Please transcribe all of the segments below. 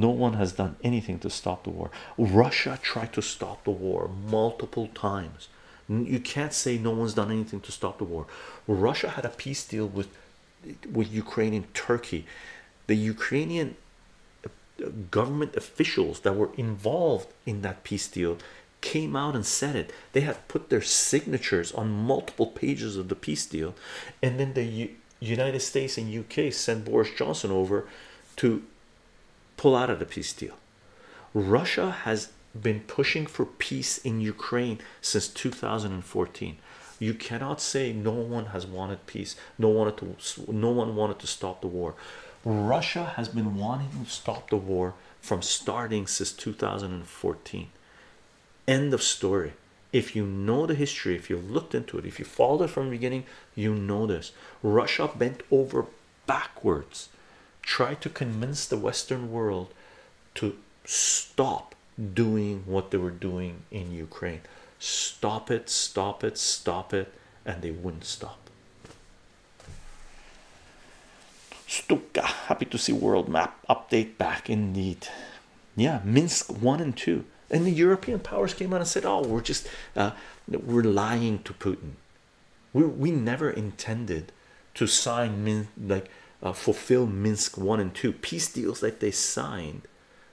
no one has done anything to stop the war. Russia tried to stop the war multiple times. You can't say no one's done anything to stop the war. Russia had a peace deal with with ukraine and turkey. The ukrainian uh, government officials that were involved in that peace deal came out and said it. They had put their signatures on multiple pages of the peace deal and then the U united states and uk sent boris johnson over to pull out of the peace deal. Russia has been pushing for peace in ukraine since 2014 you cannot say no one has wanted peace no one wanted to no one wanted to stop the war. Russia has been wanting to stop the war from starting since 2014 end of story. If you know the history if you looked into it if you followed it from the beginning you know this. Russia bent over backwards tried to convince the western world to stop doing what they were doing in ukraine stop it stop it stop it and they wouldn't stop Stuka, happy to see world map update back indeed. Yeah, Minsk 1 and 2. And the European powers came out and said, Oh, we're just uh, we're lying to Putin. We we never intended to sign Min like uh, fulfill Minsk 1 and 2 peace deals that they signed,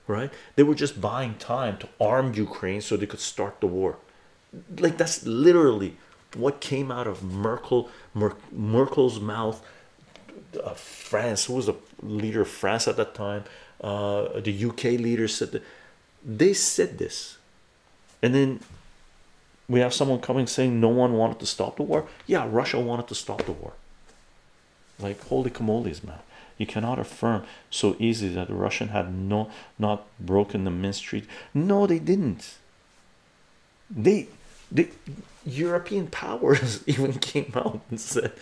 right? They were just buying time to arm Ukraine so they could start the war. Like that's literally what came out of Merkel Mer Merkel's mouth uh, France, who was the leader of France at that time, uh, the UK leader said that they said this, and then we have someone coming saying no one wanted to stop the war. Yeah, Russia wanted to stop the war. Like holy camoles, man! You cannot affirm so easily that the Russian had no not broken the Minsk Treaty. No, they didn't. They, the European powers even came out and said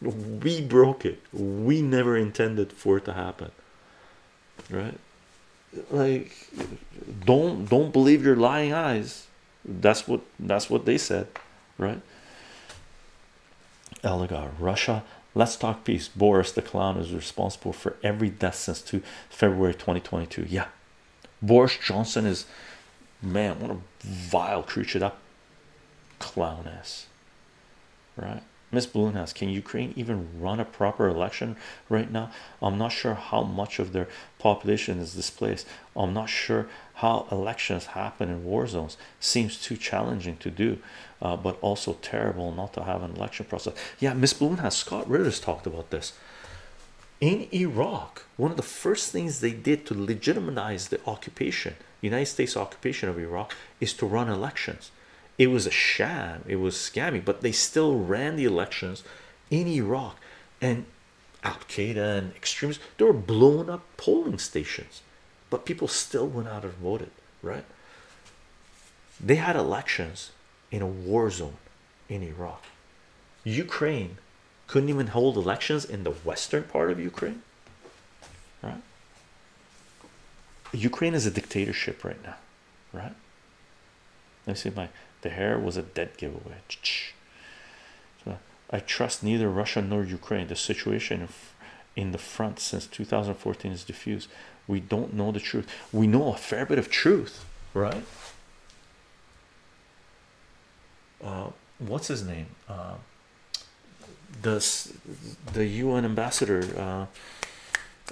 we broke it we never intended for it to happen right like don't don't believe your lying eyes that's what that's what they said right Elgar Russia let's talk peace. Boris the clown is responsible for every death since February 2022 yeah. Boris Johnson is man what a vile creature. That clown is right Miss Bloomhouse, can Ukraine even run a proper election right now? I'm not sure how much of their population is displaced. I'm not sure how elections happen in war zones. Seems too challenging to do, uh, but also terrible not to have an election process. Yeah, Miss Bloomhouse, Scott Ritter's talked about this. In Iraq, one of the first things they did to legitimize the occupation, United States occupation of Iraq, is to run elections it was a sham. It was scammy but they still ran the elections in Iraq. And Al-Qaeda and extremists they were blowing up polling stations. But people still went out and voted right? They had elections in a war zone in Iraq. Ukraine couldn't even hold elections in the western part of Ukraine right? Ukraine is a dictatorship right now right let me see my the hair was a dead giveaway. So I trust neither Russia nor Ukraine. The situation in the front since 2014 is diffused. We don't know the truth. We know a fair bit of truth, right? Uh, what's his name? Uh, the the UN ambassador. Uh,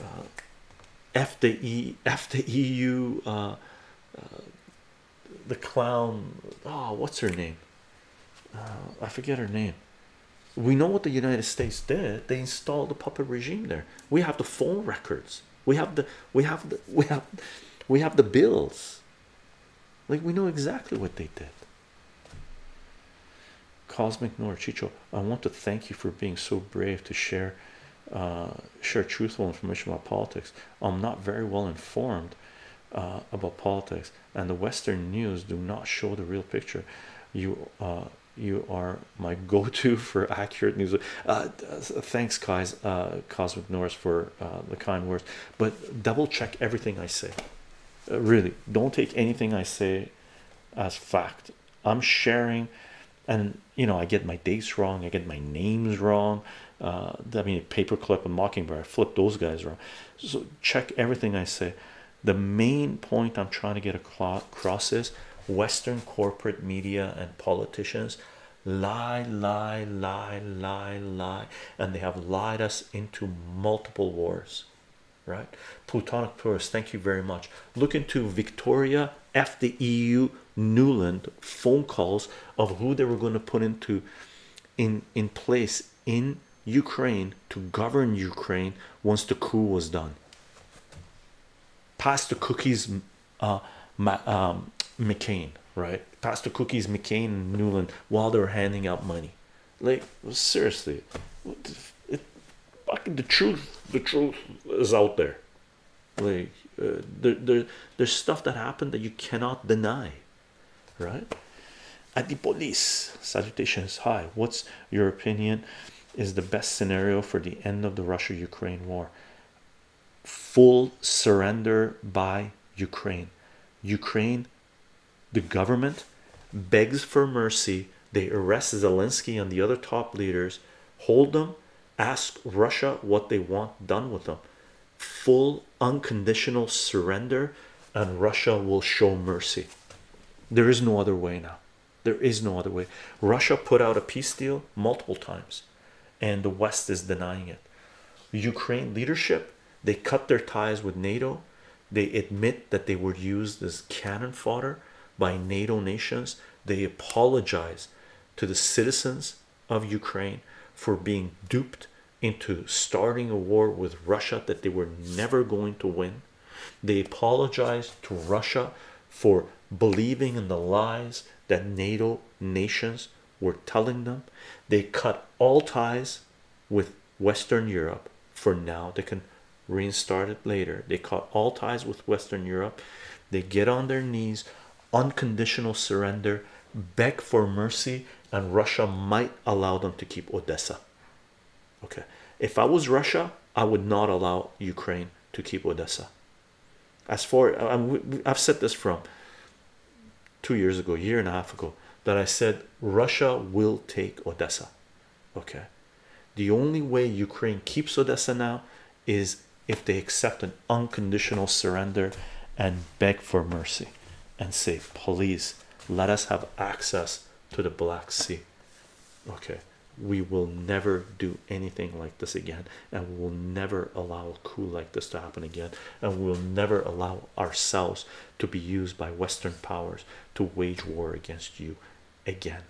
uh, F the E F the EU uh, uh, the clown oh what's her name? Uh, I forget her name. We know what the United States did. They installed the puppet regime there. We have the phone records. We have the we have the we have we have the bills. Like we know exactly what they did. Cosmic nor chycho I want to thank you for being so brave to share uh, share truthful information about politics. I'm not very well informed uh, about politics and the western news do not show the real picture. You uh, you are my go-to for accurate news. Uh, thanks guys uh, cosmic norris for uh, the kind words. But double check everything i say. Uh, really don't take anything i say as fact. I'm sharing and you know i get my dates wrong i get my names wrong. Uh, i mean paperclip and mockingbird i flip those guys wrong so check everything i say the main point I'm trying to get across is Western corporate media and politicians lie, lie, lie, lie, lie, and they have lied us into multiple wars. Right, Plutonic tourist, thank you very much. Look into Victoria F the EU Nuland phone calls of who they were going to put into in in place in Ukraine to govern Ukraine once the coup was done. Pass the cookies, uh, um, McCain, right? Pass the cookies, McCain and Nuland while they were handing out money. Like seriously, it, fucking the truth, the truth is out there. Like uh, there, there, there's stuff that happened that you cannot deny, right? At the police, salutations. Hi, what's your opinion? Is the best scenario for the end of the Russia Ukraine war? Full surrender by Ukraine. Ukraine, the government begs for mercy. They arrest Zelensky and the other top leaders, hold them, ask Russia what they want done with them. Full unconditional surrender, and Russia will show mercy. There is no other way now. There is no other way. Russia put out a peace deal multiple times, and the West is denying it. Ukraine leadership they cut their ties with NATO. They admit that they were used as cannon fodder by NATO nations. They apologize to the citizens of Ukraine for being duped into starting a war with Russia that they were never going to win. They apologize to Russia for believing in the lies that NATO nations were telling them. They cut all ties with Western Europe for now. They can restart it later. They cut all ties with Western Europe. They get on their knees, unconditional surrender, beg for mercy, and Russia might allow them to keep Odessa. Okay, if I was Russia, I would not allow Ukraine to keep Odessa. As for I've said this from two years ago, year and a half ago, that I said Russia will take Odessa. Okay, the only way Ukraine keeps Odessa now is if they accept an unconditional surrender and beg for mercy and say, please let us have access to the Black Sea. Okay, we will never do anything like this again, and we will never allow a coup like this to happen again, and we will never allow ourselves to be used by Western powers to wage war against you again.